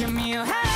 give me a hand.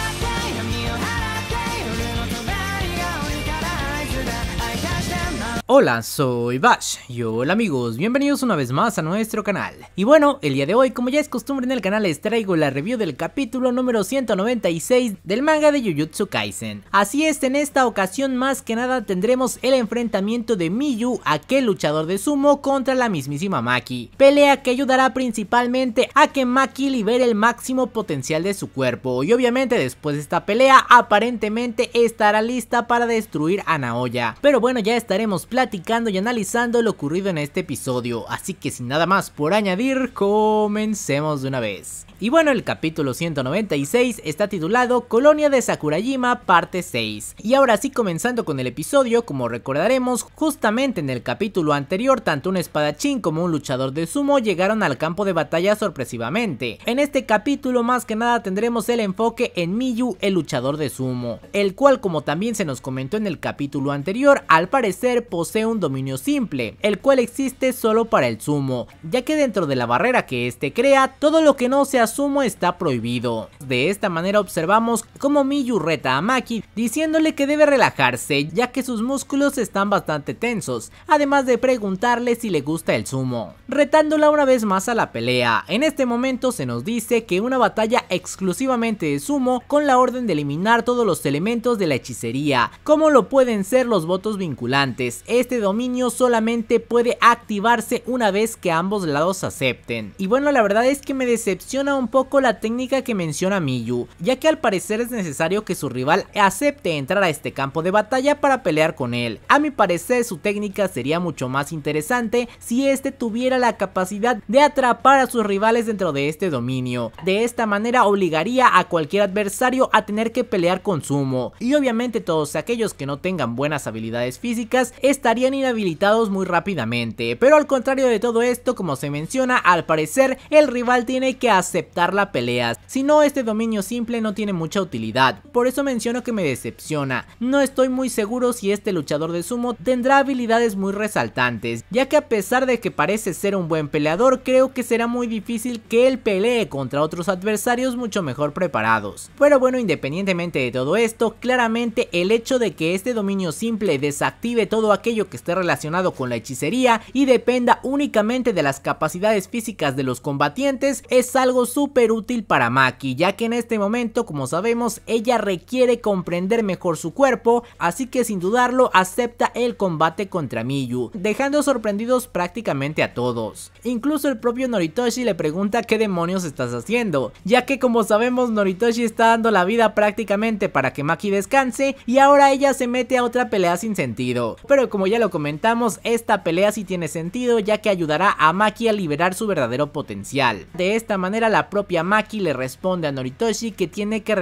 Hola, soy Bash y hola amigos, bienvenidos una vez más a nuestro canal. Y bueno, el día de hoy, como ya es costumbre en el canal, les traigo la review del capítulo número 196 del manga de Jujutsu Kaisen. Así es, en esta ocasión más que nada tendremos el enfrentamiento de Miyu, aquel luchador de sumo, contra la mismísima Maki. Pelea que ayudará principalmente a que Maki libere el máximo potencial de su cuerpo. Y obviamente después de esta pelea, aparentemente estará lista para destruir a Naoya. Pero bueno, ya estaremos platicando y analizando lo ocurrido en este episodio, así que sin nada más por añadir, comencemos de una vez. Y bueno, el capítulo 196 está titulado Colonia de Sakurajima parte 6. Y ahora sí comenzando con el episodio, como recordaremos, justamente en el capítulo anterior, tanto un espadachín como un luchador de sumo llegaron al campo de batalla sorpresivamente. En este capítulo más que nada tendremos el enfoque en Miyu, el luchador de sumo, el cual como también se nos comentó en el capítulo anterior, al parecer posee un dominio simple, el cual existe solo para el sumo, ya que dentro de la barrera que este crea, todo lo que no sea sumo está prohibido. De esta manera observamos como Miyu reta a Maki diciéndole que debe relajarse ya que sus músculos están bastante tensos, además de preguntarle si le gusta el sumo, retándola una vez más a la pelea. En este momento se nos dice que una batalla exclusivamente de sumo con la orden de eliminar todos los elementos de la hechicería, como lo pueden ser los votos vinculantes. Este dominio solamente puede activarse una vez que ambos lados acepten. Y bueno, la verdad es que me decepciona un poco la técnica que menciona Miyu, ya que al parecer es necesario que su rival acepte entrar a este campo de batalla para pelear con él. A mi parecer su técnica sería mucho más interesante si este tuviera la capacidad de atrapar a sus rivales dentro de este dominio. De esta manera obligaría a cualquier adversario a tener que pelear con sumo, y obviamente todos aquellos que no tengan buenas habilidades físicas estarían inhabilitados muy rápidamente. Pero al contrario de todo esto, como se menciona, al parecer el rival tiene que aceptar la pelea, si no este dominio simple no tiene mucha utilidad. Por eso menciono que me decepciona, no estoy muy seguro si este luchador de sumo tendrá habilidades muy resaltantes, ya que a pesar de que parece ser un buen peleador, creo que será muy difícil que él pelee contra otros adversarios mucho mejor preparados. Pero bueno, independientemente de todo esto, claramente el hecho de que este dominio simple desactive todo aquello que esté relacionado con la hechicería y dependa únicamente de las capacidades físicas de los combatientes es algo súper útil para Maki, ya que en este momento, como sabemos, ella requiere comprender mejor su cuerpo, así que sin dudarlo acepta el combate contra Miyu, dejando sorprendidos prácticamente a todos. Incluso el propio Noritoshi le pregunta qué demonios estás haciendo, ya que como sabemos Noritoshi está dando la vida prácticamente para que Maki descanse y ahora ella se mete a otra pelea sin sentido. Pero como ya lo comentamos, esta pelea sí tiene sentido ya que ayudará a Maki a liberar su verdadero potencial. De esta manera la propia Maki le responde a Noritoshi que tiene que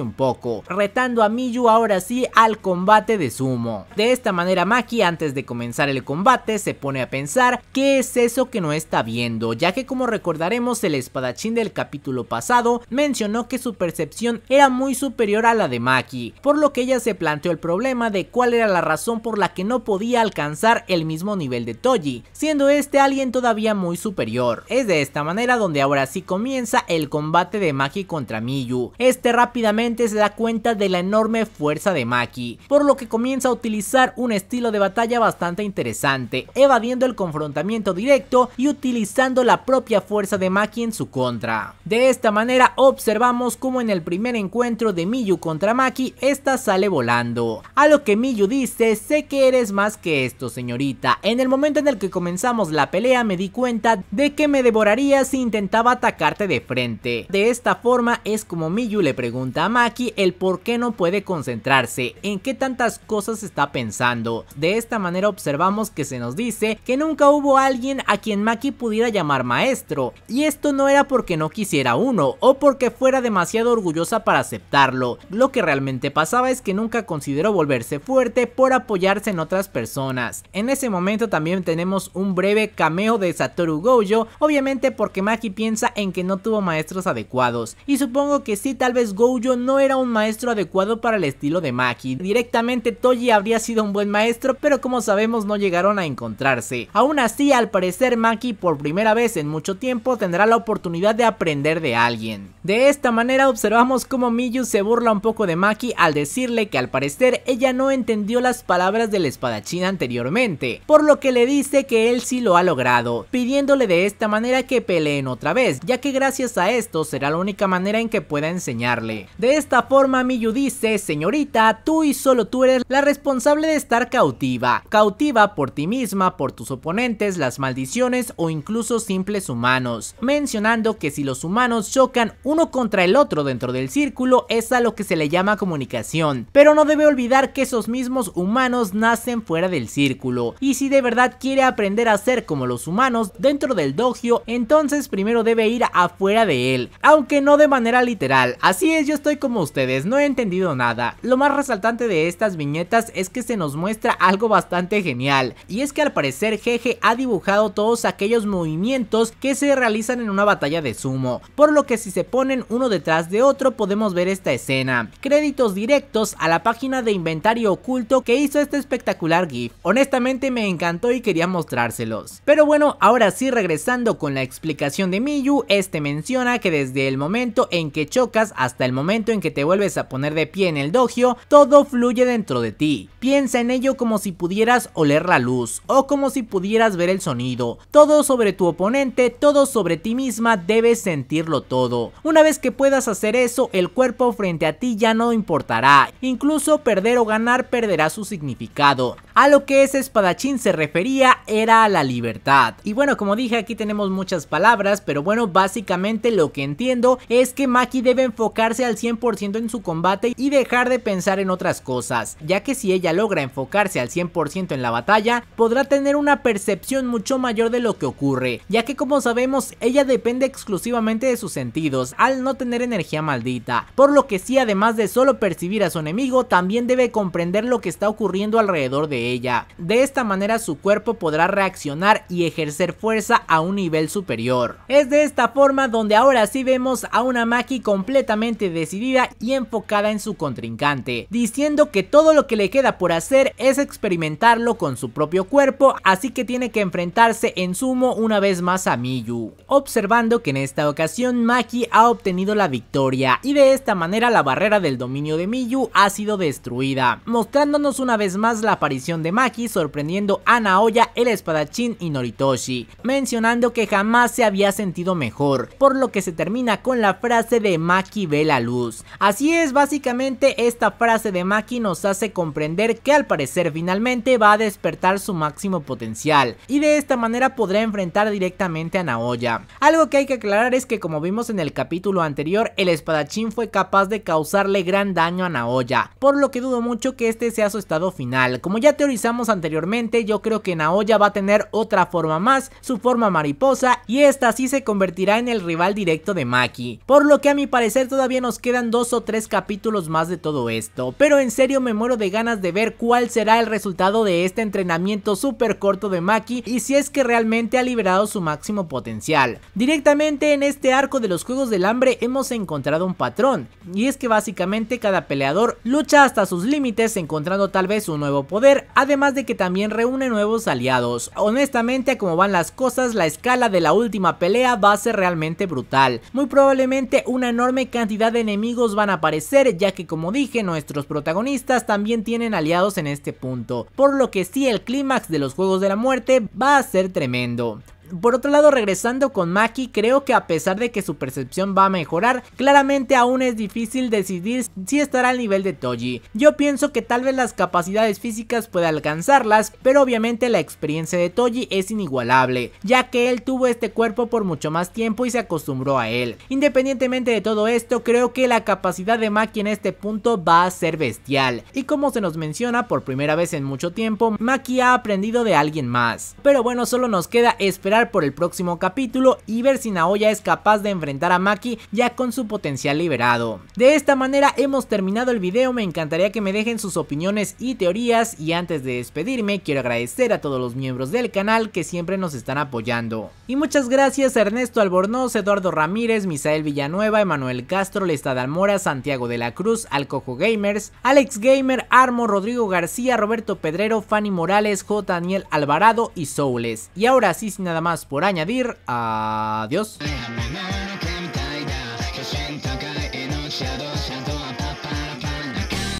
un poco, retando a Miyu ahora sí al combate de sumo. De esta manera Maki antes de comenzar el combate se pone a pensar qué es eso que no está viendo, ya que como recordaremos el espadachín del capítulo pasado mencionó que su percepción era muy superior a la de Maki, por lo que ella se planteó el problema de cuál era la razón por la que no podía alcanzar el mismo nivel de Toji, siendo este alguien todavía muy superior. Es de esta manera donde ahora sí comienza el combate de Maki contra Miyu. Este rápidamente se da cuenta de la enorme fuerza de Maki, por lo que comienza a utilizar un estilo de batalla bastante interesante, evadiendo el confrontamiento directo y utilizando la propia fuerza de Maki en su contra. De esta manera observamos como en el primer encuentro de Miyu contra Maki, esta sale volando. A lo que Miyu dice, sé que eres más que esto señorita. En el momento en el que comenzamos la pelea me di cuenta de que me devoraría si intentaba atacarte de frente. De esta forma es como Miyu le pregunta a Maki el por qué no puede concentrarse, en qué tantas cosas está pensando. De esta manera observamos que se nos dice que nunca hubo alguien a quien Maki pudiera llamar maestro, y esto no era porque no quisiera uno, o porque fuera demasiado orgullosa para aceptarlo, lo que realmente pasaba es que nunca consideró volverse fuerte por apoyarse en otras personas. En ese momento también tenemos un breve cameo de Satoru Gojo, obviamente porque Maki piensa en que no tuvo maestros adecuados, y supongo que sí tal vez Gojo no era un maestro adecuado para el estilo de Maki. Directamente Toji habría sido un buen maestro, pero como sabemos no llegaron a encontrarse. Aún así, al parecer Maki por primera vez en mucho tiempo tendrá la oportunidad de aprender de alguien. De esta manera observamos cómo Miyu se burla un poco de Maki al decirle que al parecer ella no entendió las palabras del espadachín anteriormente, por lo que le dice que él sí lo ha logrado, pidiéndole de esta manera que peleen otra vez, ya que gracias a esto será la única manera en que pueda enseñarle. De esta forma Miyu dice, señorita, tú y solo tú eres la responsable de estar cautiva, cautiva por ti misma, por tus oponentes, las maldiciones o incluso simples humanos, mencionando que si los humanos chocan uno contra el otro dentro del círculo es a lo que se le llama comunicación, pero no debe olvidar que esos mismos humanos nacen fuera del círculo, y si de verdad quiere aprender a ser como los humanos dentro del dojo, entonces primero debe ir afuera de él, aunque no de manera literal, así es yo estoy como ustedes, no he entendido nada, lo más resaltante de estas viñetas es que se nos muestra algo bastante genial, y es que al parecer Jeje ha dibujado todos aquellos movimientos que se realizan en una batalla de sumo, por lo que si se ponen uno detrás de otro podemos ver esta escena, créditos directos a la página de inventario oculto que hizo este espectacular GIF, honestamente me encantó y quería mostrárselos. Pero bueno, ahora sí regresando con la explicación de Miyu, este menciona que desde el momento en que chocas hasta el momento en que te vuelves a poner de pie en el dojo, todo fluye dentro de ti. Piensa en ello como si pudieras oler la luz o como si pudieras ver el sonido. Todo sobre tu oponente, todo sobre ti misma, debes sentirlo todo. Una vez que puedas hacer eso, el cuerpo frente a ti ya no importará. Incluso perder o ganar perderá su significado. A lo que ese espadachín se refería era a la libertad. Y bueno, como dije, aquí tenemos muchas palabras, pero bueno, básicamente lo que entiendo es que Maki debe enfocarse al 100% en su combate y dejar de pensar en otras cosas, ya que si ella logra enfocarse al 100% en la batalla, podrá tener una percepción mucho mayor de lo que ocurre, ya que como sabemos, ella depende exclusivamente de sus sentidos, al no tener energía maldita, por lo que sí, además de solo percibir a su enemigo, también debe comprender lo que está ocurriendo alrededor de ella. De esta manera su cuerpo podrá reaccionar y ejercer fuerza a un nivel superior. Es de esta forma donde ahora sí vemos a una Maki completamente y enfocada en su contrincante, diciendo que todo lo que le queda por hacer es experimentarlo con su propio cuerpo, así que tiene que enfrentarse en sumo una vez más a Miyu, observando que en esta ocasión Maki ha obtenido la victoria y de esta manera la barrera del dominio de Miyu ha sido destruida, mostrándonos una vez más la aparición de Maki sorprendiendo a Naoya, el espadachín y Noritoshi, mencionando que jamás se había sentido mejor, por lo que se termina con la frase de Maki ve la luz. Así es, básicamente esta frase de Maki nos hace comprender que al parecer finalmente va a despertar su máximo potencial, y de esta manera podrá enfrentar directamente a Naoya. Algo que hay que aclarar es que como vimos en el capítulo anterior, el espadachín fue capaz de causarle gran daño a Naoya, por lo que dudo mucho que este sea su estado final. Como ya teorizamos anteriormente, yo creo que Naoya va a tener otra forma más, su forma mariposa, y esta sí se convertirá en el rival directo de Maki. Por lo que a mi parecer todavía nos quedan dos o tres capítulos más de todo esto, pero en serio me muero de ganas de ver cuál será el resultado de este entrenamiento súper corto de Maki y si es que realmente ha liberado su máximo potencial. Directamente en este arco de los Juegos del Hambre hemos encontrado un patrón, y es que básicamente cada peleador lucha hasta sus límites encontrando tal vez un nuevo poder, además de que también reúne nuevos aliados. Honestamente, como van las cosas, la escala de la última pelea va a ser realmente brutal. Muy probablemente una enorme cantidad de enemigos van a aparecer, ya que como dije, nuestros protagonistas también tienen aliados en este punto, por lo que sí el clímax de los Juegos de la Muerte va a ser tremendo. Por otro lado, regresando con Maki, creo que a pesar de que su percepción va a mejorar, claramente aún es difícil decidir si estará al nivel de Toji. Yo pienso que tal vez las capacidades físicas pueda alcanzarlas, pero obviamente la experiencia de Toji es inigualable, ya que él tuvo este cuerpo por mucho más tiempo y se acostumbró a él. Independientemente de todo esto, creo que la capacidad de Maki en este punto va a ser bestial, y como se nos menciona por primera vez en mucho tiempo, Maki ha aprendido de alguien más. Pero bueno, solo nos queda esperar por el próximo capítulo y ver si Naoya es capaz de enfrentar a Maki ya con su potencial liberado. De esta manera hemos terminado el video, me encantaría que me dejen sus opiniones y teorías y antes de despedirme quiero agradecer a todos los miembros del canal que siempre nos están apoyando. Y muchas gracias Ernesto Albornoz, Eduardo Ramírez, Misael Villanueva, Emanuel Castro, Lestad Almora, Santiago de la Cruz, Alcojo Gamers, Alex Gamer, Armo, Rodrigo García, Roberto Pedrero, Fanny Morales, J. Daniel Alvarado y Soules. Y ahora sí, sin nada más por añadir, adiós.